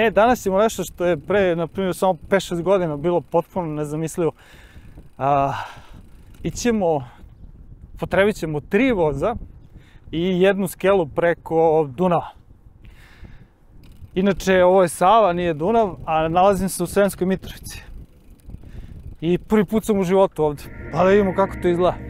E, danas ćemo nešto što je pre, na primjer, samo 5-6 godina bilo potpuno nezamislivo. A, ićemo, potrebit ćemo tri voza i jednu skelu preko Dunava. Inače, ovo je Sava, nije Dunav, a nalazim se u Sremskoj Mitrovici. I prvi put sam u životu ovde. Pa da vidimo kako to izgleda.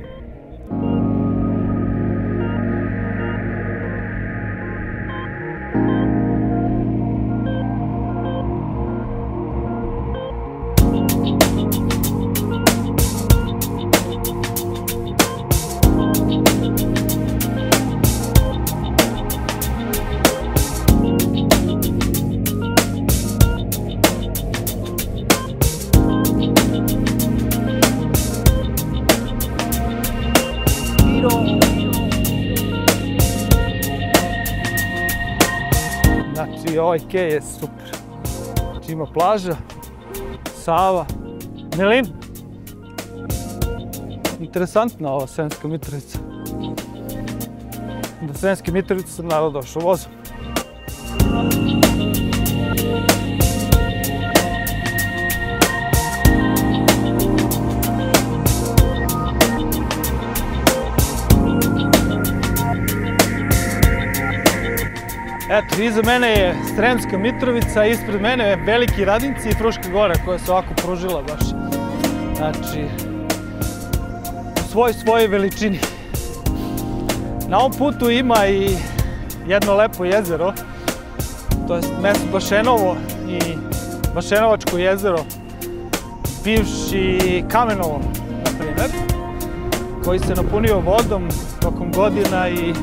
Ovaj kej je super. Znači, ima plaža, Sava, Nelin. Interesantna ova Sremska Mitrovica. Do Sremske Mitrovice sam naravno došao vozom. Eto, iza mene je Sremska Mitrovica, ispred mene je Veliki Radinci i Fruška Gora koja se ovako pružila baš. Znači, u svoj svojoj veličini. Na ovom putu ima i jedno lepo jezero, to je mesto Bašenovo i Bašenovačko jezero, bivši Kamenovo, na primjer, koji se napunio vodom tokom godina i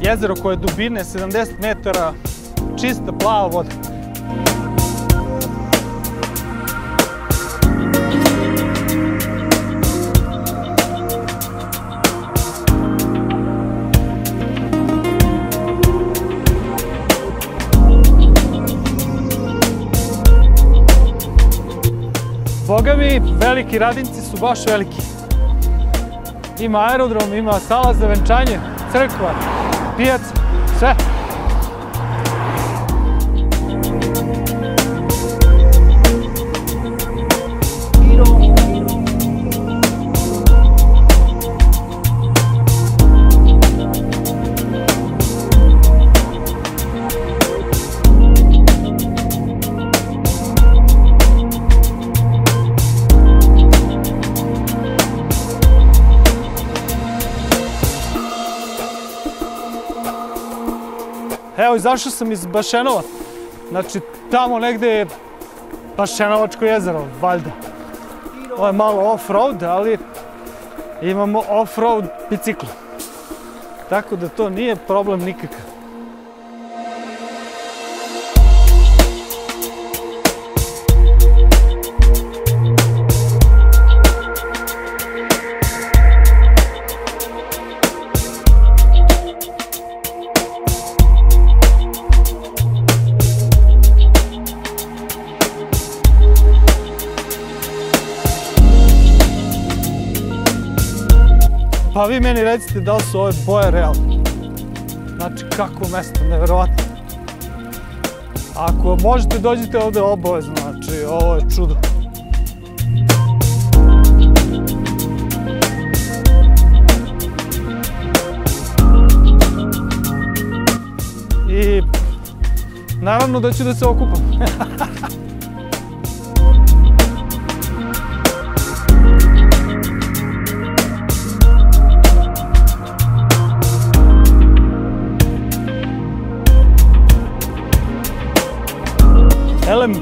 jezero koje je dubine 70 metara, čista plava voda. Boga mi, veliki radinci su baš veliki. Ima aerodrom, ima sala za venčanje, crkva, pijaca, sve. Evo, izašao sam iz Bašenova. Znači, tamo negde je Bašenovačko jezero, valjda. Ovo je malo off-road, ali imamo off-road biciklu. Tako da to nije problem nikakav. Meni recite da li su ove boje realne. Znači, kako mesto, neverovatno. Ako možete, dođite ovde obavezno, znači, ovo je čudo. I naravno da ću da se okupam. Elem,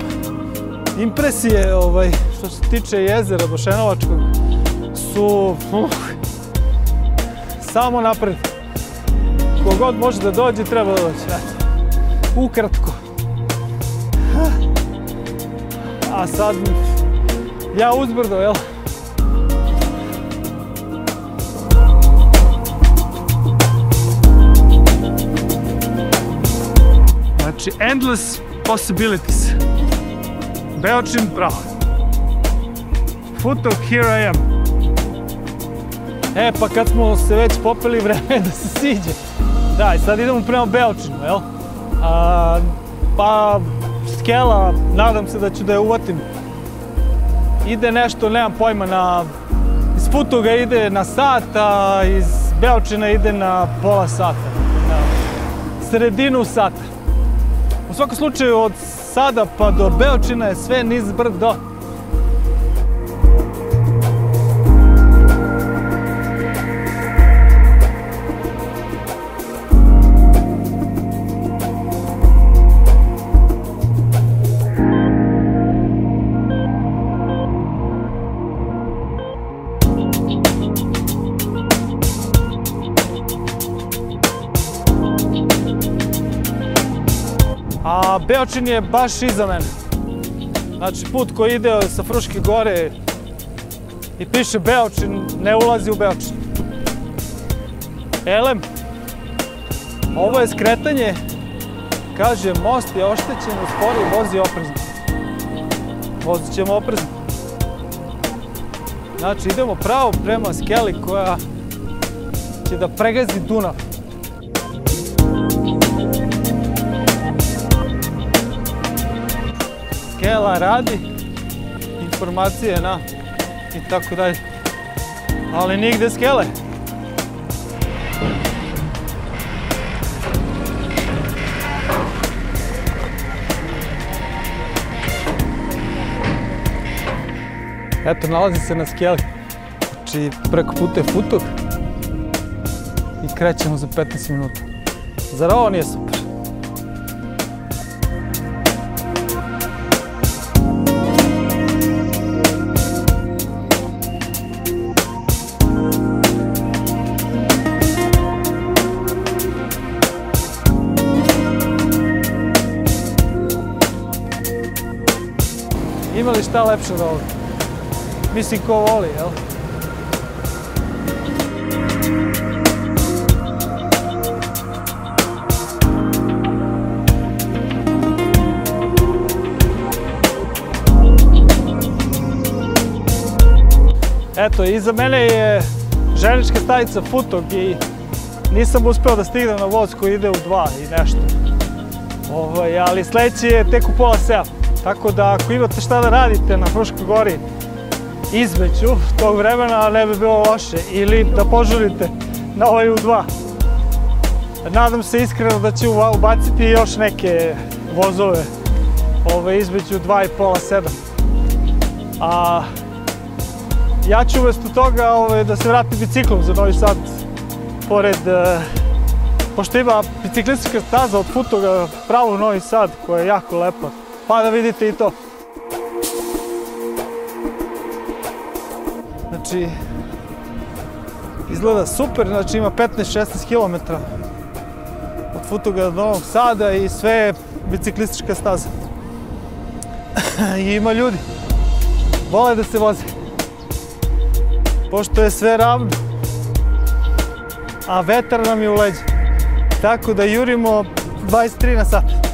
impresije ovaj, što se tiče jezera Bošenovačkog su uh, samo napred. Kogod može da dođe, treba da dođe. Ukratko. A sad ja uzbrdo, jel? Znači, endless possibilities. Beočin, bravo. Futok, here I am. E, pa kad smo se već popeli, vreme da se siđe. Da, i sad idemo prema Beočinu, jel? A, Pa, skela, nadam se da ću da je uvatim. Ide nešto, nemam pojma, na... Iz Futoga ide na sat, a iz Beočina ide na pola sata. Na sredinu sata. U svakom slučaju, od sada pa do Beočina je sve niz brdo. Beočin je baš iza mene. Znači put koji ide sa Fruške gore i piše Beočin, ne ulazi u Beočin. Elem, ovo je skretanje, kaže most je oštećen, uspori, vozi oprezno. Vozit ćemo oprezno. Znači idemo pravo prema skeli koja će da pregazi Dunav. Skela radi, informacije na i tako dalje. Ali nigde skele. Eto, nalazi se na skeli. Znači, preko puta je futog i krećemo za 15 minuta. Zar ovo nije super? Ima li šta lepše od ovoga? Mislim, ko voli, jel? Eto, iza mene je željeznička stanica Futog i nisam uspeo da stignem na voz koji ide u dva i nešto. Ovaj, ali sledeći je tek u pola sela. Tako da ako imate šta da radite na Fruškoj gori između tog vremena ne bi bilo loše ili da požurite na ovaj U2. Nadam se iskreno da će ubaciti još neke vozove ove, između 2 i pola 7. A ja ću umesto toga ove, da se vratim biciklom za Novi Sad pored e, pošto ima biciklistička staza od Futoga pravo u Novi Sad koja je jako lepa pa da vidite i to. Znači, izgleda super, znači ima 15-16 km od Futoga do Novog Sada i sve je biciklistička staza. I ima ljudi, vole da se voze. Pošto je sve ravno, a vetar nam je u leđu. Tako da jurimo 23 na sat.